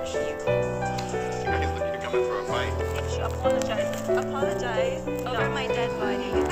If you apologize, apologize over no. my dead body.